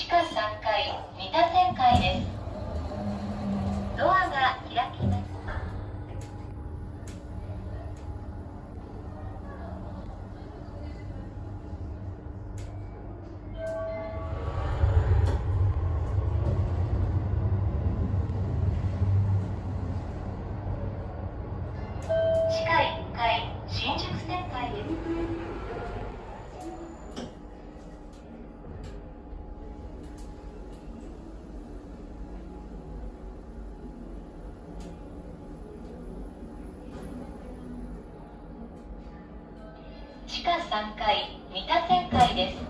地下3階三田線階です地下3階三田線階です